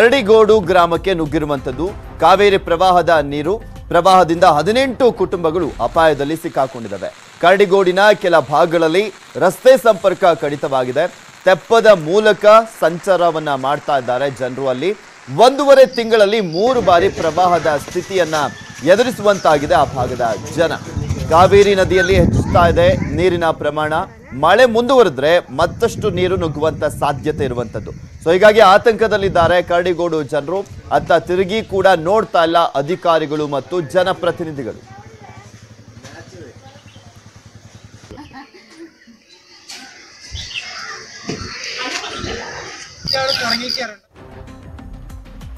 ಕರಡಿಗೋಡು ಗ್ರಾಮಕ್ಕೆ ನುಗ್ಗಿರುವಂಥದ್ದು ಕಾವೇರಿ ಪ್ರವಾಹದ ನೀರು ಪ್ರವಾಹದಿಂದ ಹದಿನೆಂಟು ಕುಟುಂಬಗಳು ಅಪಾಯದಲ್ಲಿ ಸಿಕ್ಕಾಕೊಂಡಿದ್ದಾವೆ. ಕರಡಿಗೋಡಿನ ಕೆಲ ಭಾಗಗಳಲ್ಲಿ ರಸ್ತೆ ಸಂಪರ್ಕ ಕಡಿತವಾಗಿದೆ. ತೆಪ್ಪದ ಮೂಲಕ ಸಂಚಾರವನ್ನ ಮಾಡ್ತಾ ಇದ್ದಾರೆ ಜನರು. ಅಲ್ಲಿ ಒಂದೂವರೆ ತಿಂಗಳಲ್ಲಿ ಮೂರು ಬಾರಿ ಪ್ರವಾಹದ ಸ್ಥಿತಿಯನ್ನ ಎದುರಿಸುವಂತಾಗಿದೆ ಆ ಭಾಗದ ಜನ. ಕಾವೇರಿ ನದಿಯಲ್ಲಿ ಹೆಚ್ಚುತ್ತಾ ಇದೆ ನೀರಿನ ಪ್ರಮಾಣ. ಮಳೆ ಮುಂದುವರೆದ್ರೆ ಮತ್ತಷ್ಟು ನೀರು ನುಗ್ಗುವಂತ ಸಾಧ್ಯತೆ ಇರುವಂತದ್ದು ಸೊ ಹೀಗಾಗಿ ಆತಂಕದಲ್ಲಿದ್ದಾರೆ ಕರಡಿಗೋಡು ಜನರು. ಅತ್ತ ತಿರುಗಿ ಕೂಡ ನೋಡ್ತಾ ಇಲ್ಲ ಅಧಿಕಾರಿಗಳು ಮತ್ತು ಜನಪ್ರತಿನಿಧಿಗಳು.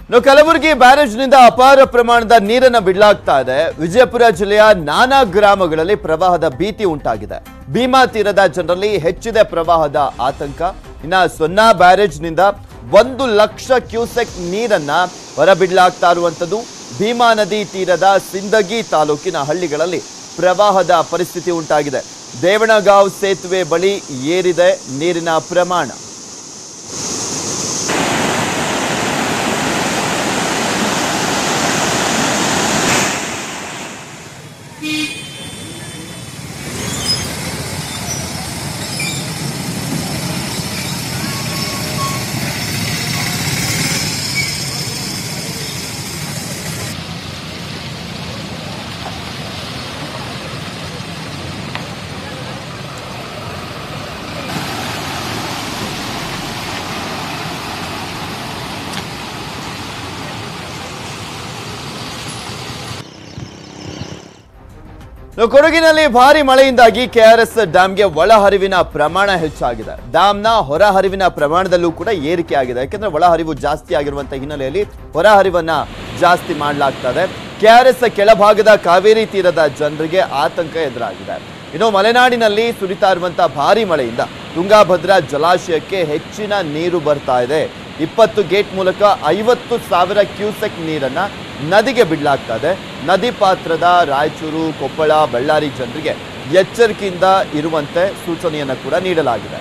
ಇನ್ನು ಕಲಬುರಗಿ ಬ್ಯಾರೇಜ್ನಿಂದ ಅಪಾರ ಪ್ರಮಾಣದ ನೀರನ್ನು ಬಿಡಲಾಗ್ತಾ ಇದೆ. ವಿಜಯಪುರ ಜಿಲ್ಲೆಯ ನಾನಾ ಗ್ರಾಮಗಳಲ್ಲಿ ಪ್ರವಾಹದ ಭೀತಿ ಉಂಟಾಗಿದೆ. ಭೀಮಾ ತೀರದ ಜನರಲ್ಲಿ ಹೆಚ್ಚಿದೆ ಪ್ರವಾಹದ ಆತಂಕ. ಇನ್ನ ಸೊನ್ನಾ ಬ್ಯಾರೇಜ್ನಿಂದ ಒಂದು ಲಕ್ಷ ಕ್ಯೂಸೆಕ್ ನೀರನ್ನ ಹೊರಬಿಡಲಾಗ್ತಾ ಇರುವಂಥದ್ದು. ಭೀಮಾ ನದಿ ತೀರದ ಸಿಂದಗಿ ತಾಲೂಕಿನ ಹಳ್ಳಿಗಳಲ್ಲಿ ಪ್ರವಾಹದ ಪರಿಸ್ಥಿತಿ ಉಂಟಾಗಿದೆ. ದೇವಣಗಾಂವ್ ಸೇತುವೆ ಬಳಿ ಏರಿದೆ ನೀರಿನ ಪ್ರಮಾಣ. ಕೊಡಗಿನಲ್ಲಿ ಭಾರಿ ಮಳೆಯಿಂದಾಗಿ ಕೆಆರ್ಎಸ್ ಡ್ಯಾಮ್ಗೆ ಒಳಹರಿವಿನ ಪ್ರಮಾಣ ಹೆಚ್ಚಾಗಿದೆ. ಡ್ಯಾಮ್ನ ಹೊರಹರಿವಿನ ಪ್ರಮಾಣದಲ್ಲೂ ಕೂಡ ಏರಿಕೆ ಆಗಿದೆ ಯಾಕೆಂದ್ರೆ ಒಳಹರಿವು ಜಾಸ್ತಿ ಆಗಿರುವಂತಹ ಹಿನ್ನೆಲೆಯಲ್ಲಿ ಹೊರಹರಿವನ್ನ ಜಾಸ್ತಿ ಮಾಡಲಾಗ್ತದೆ. ಕೆಆರ್ಎಸ್ ಕೆಳಭಾಗದ ಕಾವೇರಿ ತೀರದ ಜನರಿಗೆ ಆತಂಕ ಎದುರಾಗಿದೆ. ಇನ್ನು ಮಲೆನಾಡಿನಲ್ಲಿ ಸುರಿತಾ ಇರುವಂತಹ ಭಾರಿ ಮಳೆಯಿಂದ ತುಂಗಾಭದ್ರಾ ಜಲಾಶಯಕ್ಕೆ ಹೆಚ್ಚಿನ ನೀರು ಬರ್ತಾ ಇದೆ. ಇಪ್ಪತ್ತು ಗೇಟ್ ಮೂಲಕ ಐವತ್ತು ಸಾವಿರ ಕ್ಯೂಸೆಕ್ ನೀರನ್ನ ನದಿಗೆ ಬಿಡಲಾಗ್ತಾ ಇದೆ ನದಿ ಪಾತ್ರದ ರಾಯಚೂರು, ಕೊಪ್ಪಳ, ಬಳ್ಳಾರಿ ಜನರಿಗೆ ಎಚ್ಚರಿಕೆಯಿಂದ ಇರುವಂತೆ ಸೂಚನೆಯನ್ನು ಕೂಡ ನೀಡಲಾಗಿದೆ.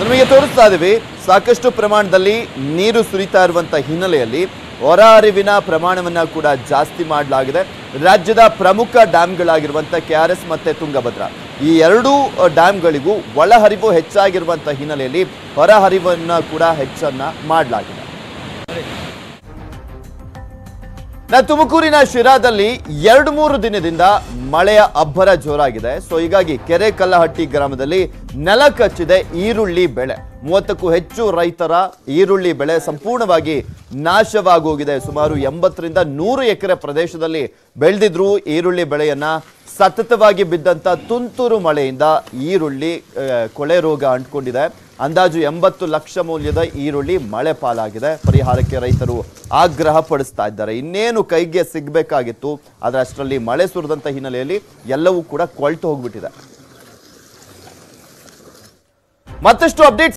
ನಮಗೆ ತೋರಿಸ್ತಾ ಇದೀವಿ ಸಾಕಷ್ಟು ಪ್ರಮಾಣದಲ್ಲಿ ನೀರು ಸುರಿತಾ ಇರುವಂತ ಹಿನ್ನೆಲೆಯಲ್ಲಿ ಹೊರಹರಿವಿನ ಪ್ರಮಾಣವನ್ನ ಕೂಡ ಜಾಸ್ತಿ ಮಾಡಲಾಗಿದೆ. ರಾಜ್ಯದ ಪ್ರಮುಖ ಡ್ಯಾಮ್ಗಳಾಗಿರುವಂಥ ಕೆ ಆರ್ ಎಸ್ ಮತ್ತೆ ತುಂಗಭದ್ರಾ. ಈ ಎರಡೂ ಡ್ಯಾಮ್ಗಳಿಗೂ ಒಳಹರಿವು ಹೆಚ್ಚಾಗಿರುವಂಥ ಹಿನ್ನೆಲೆಯಲ್ಲಿ ಹೊರಹರಿವನ್ನ ಕೂಡ ಹೆಚ್ಚನ್ನ ಮಾಡಲಾಗಿದೆ. ನಾ ತುಮಕೂರಿನ ಶಿರಾದಲ್ಲಿ ಎರಡು ಮೂರು ದಿನದಿಂದ ಮಳೆಯ ಅಬ್ಬರ ಜೋರಾಗಿದೆ. ಸೊ ಹೀಗಾಗಿ ಕೆರೆ ಕಲ್ಲಹಟ್ಟಿ ಗ್ರಾಮದಲ್ಲಿ ನೆಲ ಕಚ್ಚಿದೆ ಈರುಳ್ಳಿ ಬೆಳೆ. ಮೂವತ್ತಕ್ಕೂ ಹೆಚ್ಚು ರೈತರ ಈರುಳ್ಳಿ ಬೆಳೆ ಸಂಪೂರ್ಣವಾಗಿ ನಾಶವಾಗೋಗಿದೆ. ಸುಮಾರು ಎಂಬತ್ತರಿಂದ ನೂರು ಎಕರೆ ಪ್ರದೇಶದಲ್ಲಿ ಬೆಳೆದಿದ್ರು ಈರುಳ್ಳಿ ಬೆಳೆಯನ್ನ ಸತತವಾಗಿ ಬಿದ್ದಂತ ತುಂತುರು ಮಳೆಯಿಂದ ಈರುಳ್ಳಿ ಕೊಳೆ ರೋಗ ಅಂಟ್ಕೊಂಡಿದೆ. ಅಂದಾಜು ಎಂಬತ್ತು ಲಕ್ಷ ಮೌಲ್ಯದ ಈರುಳ್ಳಿ ಮಳೆ ಪಾಲಾಗಿದೆ. ಪರಿಹಾರಕ್ಕೆ ರೈತರು ಆಗ್ರಹ ಪಡಿಸ್ತಾ ಇದ್ದಾರೆ. ಇನ್ನೇನು ಕೈಗೆ ಸಿಗಬೇಕಾಗಿತ್ತು, ಆದರೆ ಅಷ್ಟರಲ್ಲಿ ಮಳೆ ಸುರಿದಂಥ ಹಿನ್ನೆಲೆಯಲ್ಲಿ ಎಲ್ಲವೂ ಕೂಡ ಕೊಳ್ತು ಹೋಗ್ಬಿಟ್ಟಿದೆ. ಮತ್ತಷ್ಟು ಅಪ್ಡೇಟ್ಸ್